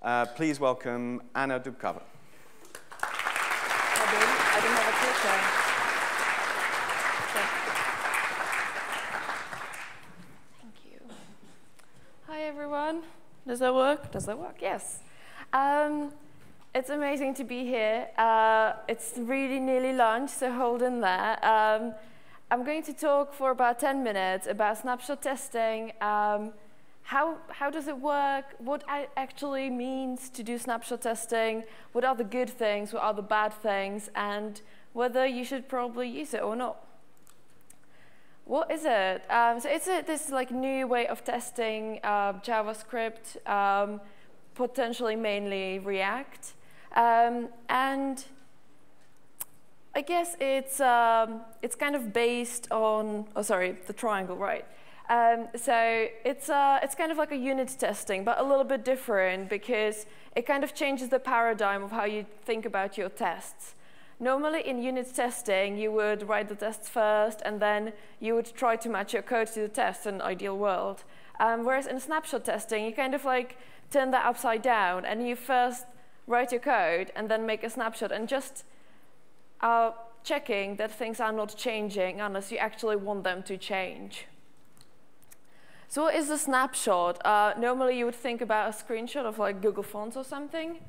Uh, please welcome Anna Doubkova. I have a picture. Thank you. Hi, everyone. Does that work? Does that work? Yes. Um, it's amazing to be here. Uh, it's really nearly lunch, so hold in there. Um, I'm going to talk for about 10 minutes about snapshot testing. Um, how, how does it work? What actually means to do snapshot testing? What are the good things? What are the bad things? And whether you should probably use it or not. What is it? Um, so it's a, this like new way of testing uh, JavaScript, um, potentially mainly React. Um, and I guess it's, um, it's kind of based on, oh, sorry, the triangle, right? Um, so it's, uh, it's kind of like a unit testing, but a little bit different because it kind of changes the paradigm of how you think about your tests. Normally in unit testing, you would write the tests first, and then you would try to match your code to the test in an ideal world. Um, whereas in snapshot testing, you kind of like turn that upside down, and you first write your code, and then make a snapshot, and just are checking that things are not changing unless you actually want them to change. So what is a snapshot? Uh, normally you would think about a screenshot of like Google Fonts or something.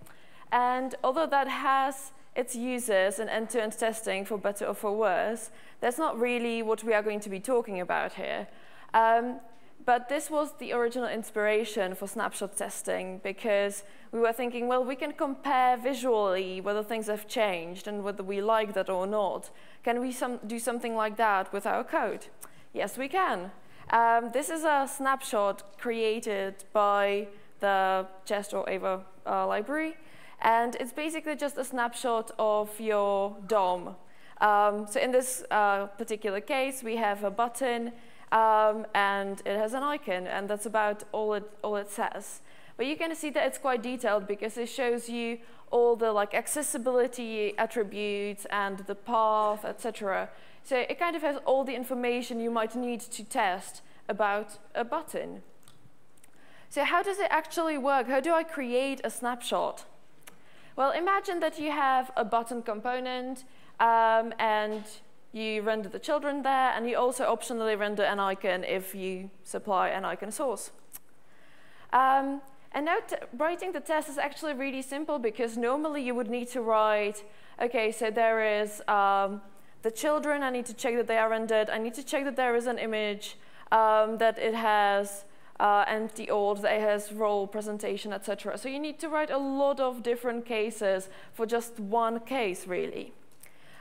And although that has its uses in end-to-end -end testing for better or for worse, that's not really what we are going to be talking about here. Um, but this was the original inspiration for snapshot testing because we were thinking, well, we can compare visually whether things have changed and whether we like that or not. Can we some, do something like that with our code? Yes, we can. Um, this is a snapshot created by the Jest or Ava uh, library. And it's basically just a snapshot of your DOM. Um, so in this uh, particular case, we have a button um, and it has an icon, and that's about all it, all it says. But you can see that it's quite detailed because it shows you all the like accessibility attributes and the path, etc. So it kind of has all the information you might need to test about a button. So how does it actually work? How do I create a snapshot? Well, imagine that you have a button component um, and you render the children there, and you also optionally render an icon if you supply an icon source. Um, and now writing the test is actually really simple because normally you would need to write, okay, so there is um, the children, I need to check that they are rendered, I need to check that there is an image, um, that it has uh, empty old, that it has role presentation, etc. So you need to write a lot of different cases for just one case, really.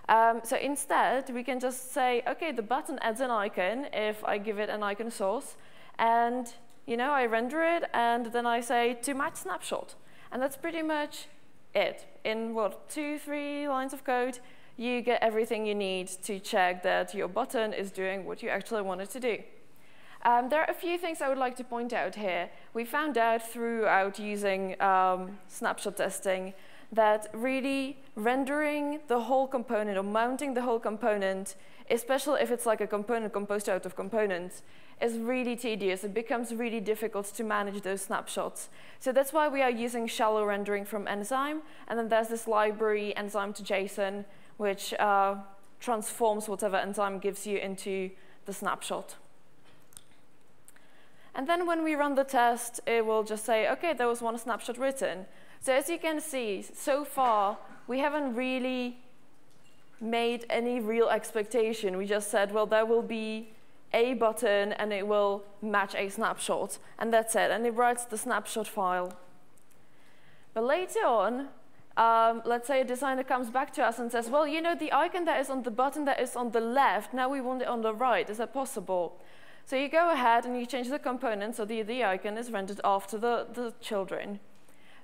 Um, so instead, we can just say, OK, the button adds an icon if I give it an icon source. And you know, I render it, and then I say to match snapshot. And that's pretty much it. In, what, two, three lines of code, you get everything you need to check that your button is doing what you actually want it to do. Um, there are a few things I would like to point out here. We found out throughout using um, snapshot testing that really rendering the whole component or mounting the whole component, especially if it's like a component composed out of components, is really tedious. It becomes really difficult to manage those snapshots. So that's why we are using shallow rendering from Enzyme. And then there's this library, Enzyme to JSON, which uh, transforms whatever Enzyme gives you into the snapshot. And then when we run the test, it will just say, OK, there was one snapshot written. So as you can see, so far, we haven't really made any real expectation. We just said, well, there will be a button, and it will match a snapshot. And that's it. And it writes the snapshot file. But later on, um, let's say a designer comes back to us and says, well, you know, the icon that is on the button that is on the left, now we want it on the right. Is that possible? So you go ahead and you change the component so the, the icon is rendered after the, the children.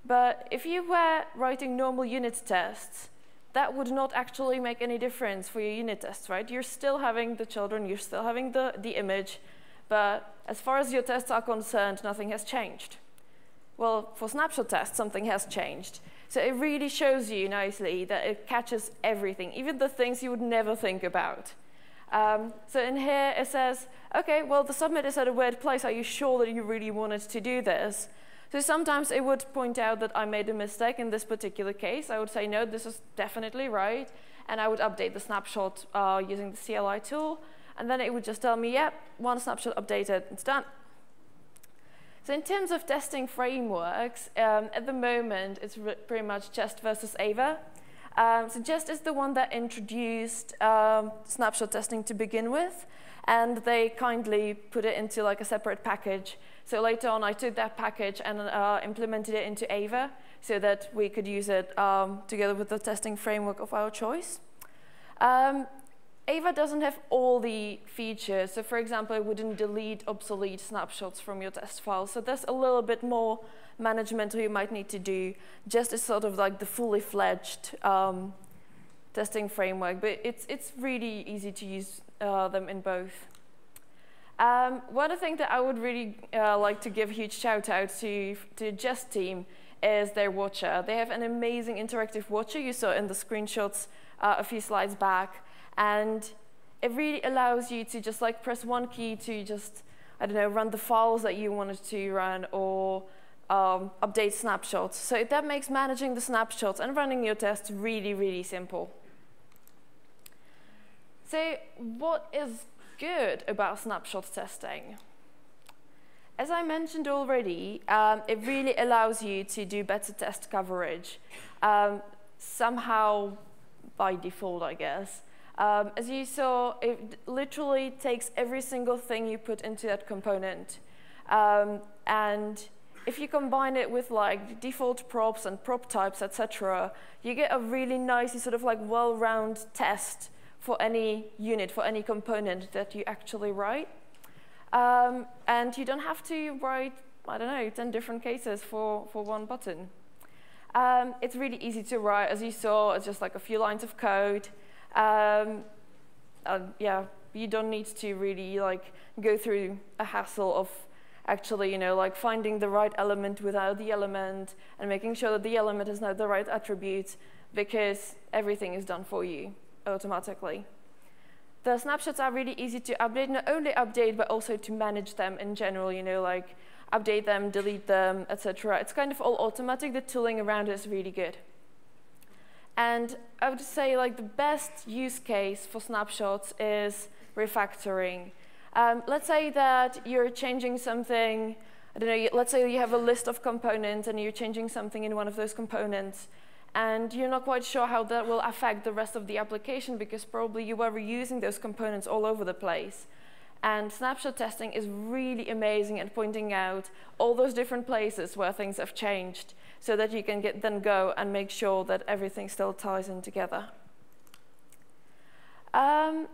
But if you were writing normal unit tests, that would not actually make any difference for your unit tests, right? You're still having the children, you're still having the, the image, but as far as your tests are concerned, nothing has changed. Well, for snapshot tests, something has changed. So it really shows you nicely that it catches everything, even the things you would never think about. Um, so in here, it says, OK, well, the submit is at a weird place. Are you sure that you really wanted to do this? So sometimes it would point out that I made a mistake in this particular case. I would say, no, this is definitely right. And I would update the snapshot uh, using the CLI tool. And then it would just tell me, yep, yeah, one snapshot updated, it's done. So in terms of testing frameworks, um, at the moment, it's pretty much Jest versus Ava. Um, so Jest is the one that introduced um, snapshot testing to begin with, and they kindly put it into like a separate package. So later on, I took that package and uh, implemented it into Ava so that we could use it um, together with the testing framework of our choice. Um, Ava doesn't have all the features. So for example, it wouldn't delete obsolete snapshots from your test file. So there's a little bit more management you might need to do. just as sort of like the fully fledged um, testing framework, but it's, it's really easy to use uh, them in both. Um, one thing that I would really uh, like to give a huge shout out to, to Jest team is their watcher. They have an amazing interactive watcher you saw in the screenshots uh, a few slides back. And it really allows you to just like press one key to just, I don't know, run the files that you wanted to run or um, update snapshots. So that makes managing the snapshots and running your tests really, really simple. So what is good about snapshot testing? As I mentioned already, um, it really allows you to do better test coverage, um, somehow by default, I guess. Um, as you saw, it literally takes every single thing you put into that component. Um, and if you combine it with like default props and prop types, etc., you get a really nice, sort of like well-round test for any unit, for any component that you actually write. Um, and you don't have to write, I don't know, 10 different cases for, for one button. Um, it's really easy to write. As you saw, it's just like a few lines of code. Um, uh, yeah, you don't need to really like go through a hassle of actually, you know, like finding the right element without the element and making sure that the element has now the right attributes because everything is done for you automatically. The snapshots are really easy to update, not only update, but also to manage them in general, you know, like update them, delete them, etc. It's kind of all automatic. The tooling around it is really good. And I would say like the best use case for snapshots is refactoring. Um, let's say that you're changing something, I don't know, let's say you have a list of components and you're changing something in one of those components and you're not quite sure how that will affect the rest of the application because probably you were reusing those components all over the place. And snapshot testing is really amazing at pointing out all those different places where things have changed so that you can get, then go and make sure that everything still ties in together. Um,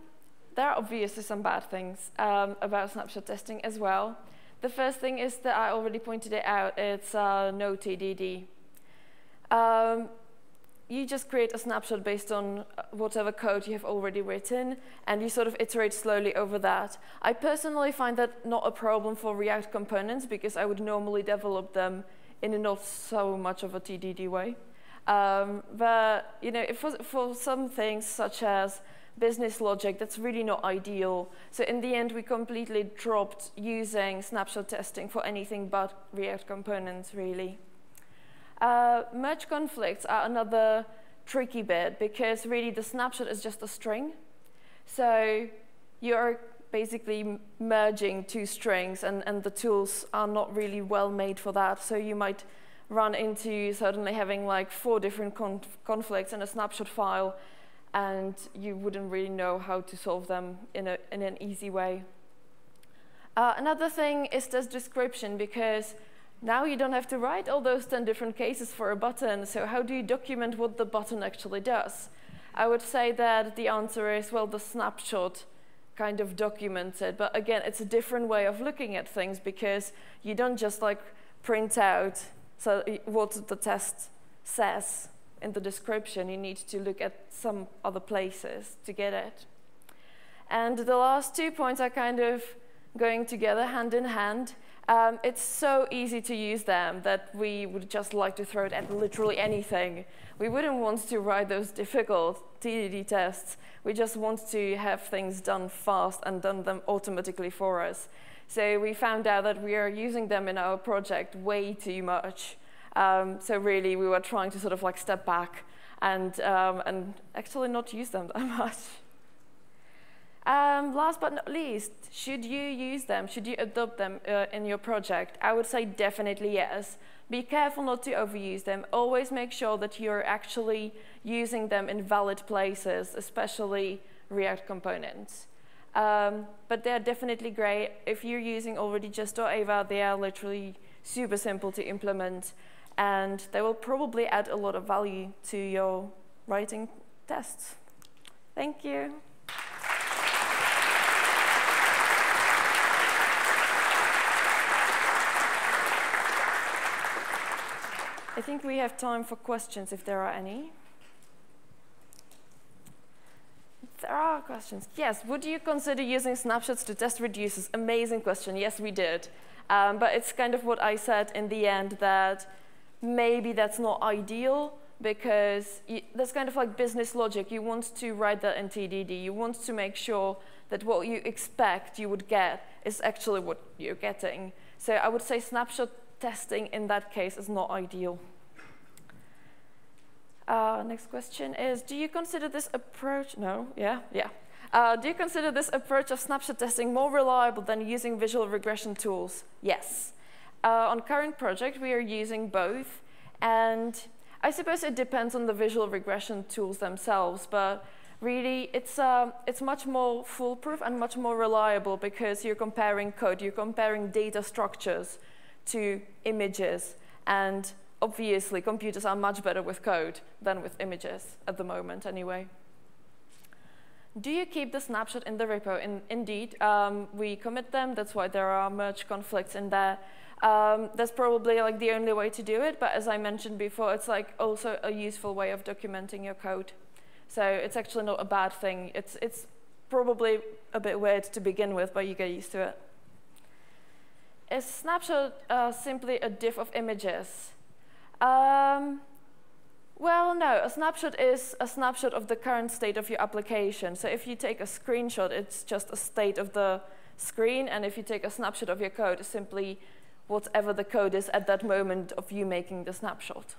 there are obviously some bad things um, about snapshot testing as well. The first thing is that I already pointed it out, it's uh, no TDD. Um, you just create a snapshot based on uh, whatever code you have already written, and you sort of iterate slowly over that. I personally find that not a problem for React components because I would normally develop them in a not so much of a TDD way. Um, but you know, for, for some things such as business logic, that's really not ideal. So in the end, we completely dropped using snapshot testing for anything but React components, really. Uh, merge conflicts are another tricky bit because really the snapshot is just a string. So you're basically merging two strings and, and the tools are not really well made for that. So you might run into suddenly having like four different conf conflicts in a snapshot file and you wouldn't really know how to solve them in, a, in an easy way. Uh, another thing is this description because now you don't have to write all those 10 different cases for a button, so how do you document what the button actually does? I would say that the answer is, well, the snapshot kind of documents it, but again, it's a different way of looking at things because you don't just like print out so what the test says in the description, you need to look at some other places to get it. And the last two points are kind of going together hand in hand. Um, it's so easy to use them that we would just like to throw it at literally anything. We wouldn't want to write those difficult TDD tests. We just want to have things done fast and done them automatically for us. So we found out that we are using them in our project way too much. Um, so really, we were trying to sort of like step back and, um, and actually not use them that much. Um, last but not least, should you use them? Should you adopt them uh, in your project? I would say definitely yes. Be careful not to overuse them. Always make sure that you're actually using them in valid places, especially React components. Um, but they're definitely great. If you're using already Jest or Ava, they are literally super simple to implement, and they will probably add a lot of value to your writing tests. Thank you. I think we have time for questions if there are any. There are questions. Yes, would you consider using snapshots to test reduces? Amazing question. Yes, we did. Um, but it's kind of what I said in the end that maybe that's not ideal because you, that's kind of like business logic. You want to write that in TDD. You want to make sure that what you expect you would get is actually what you're getting. So I would say snapshot testing in that case is not ideal. Uh, next question is, do you consider this approach, no, yeah, yeah. Uh, do you consider this approach of snapshot testing more reliable than using visual regression tools? Yes. Uh, on current project, we are using both, and I suppose it depends on the visual regression tools themselves, but really it's, uh, it's much more foolproof and much more reliable because you're comparing code, you're comparing data structures to images, and obviously computers are much better with code than with images at the moment anyway. Do you keep the snapshot in the repo? In, indeed, um, we commit them. That's why there are merge conflicts in there. Um, that's probably like the only way to do it. But as I mentioned before, it's like also a useful way of documenting your code. So it's actually not a bad thing. It's, it's probably a bit weird to begin with, but you get used to it. Is snapshot uh, simply a diff of images? Um, well, no, a snapshot is a snapshot of the current state of your application. So if you take a screenshot, it's just a state of the screen, and if you take a snapshot of your code, it's simply whatever the code is at that moment of you making the snapshot.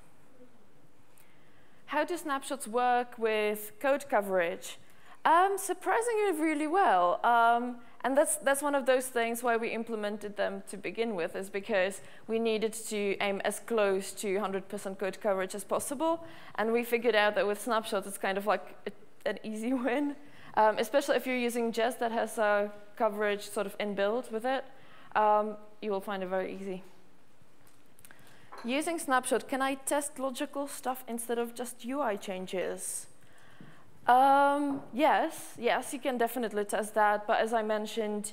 How do snapshots work with code coverage? Um, surprisingly really well. Um, and that's, that's one of those things why we implemented them to begin with, is because we needed to aim as close to 100% code coverage as possible. And we figured out that with snapshots, it's kind of like a, an easy win, um, especially if you're using Jest that has a coverage sort of inbuilt with it. Um, you will find it very easy. Using snapshot, can I test logical stuff instead of just UI changes? Um, yes, yes, you can definitely test that, but as I mentioned,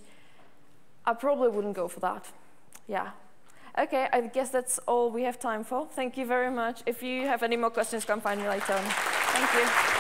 I probably wouldn't go for that. Yeah. Okay, I guess that's all we have time for. Thank you very much. If you have any more questions, come find me later. on. Thank you.